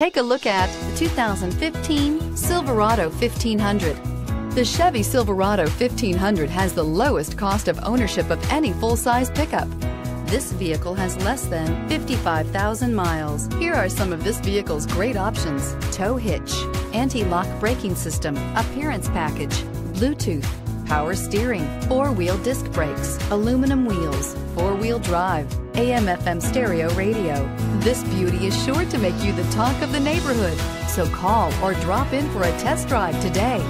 Take a look at the 2015 Silverado 1500. The Chevy Silverado 1500 has the lowest cost of ownership of any full-size pickup. This vehicle has less than 55,000 miles. Here are some of this vehicle's great options. Tow hitch, anti-lock braking system, appearance package, Bluetooth, power steering, four-wheel disc brakes, aluminum wheels, four-wheel drive, AM FM stereo radio. This beauty is sure to make you the talk of the neighborhood. So call or drop in for a test drive today.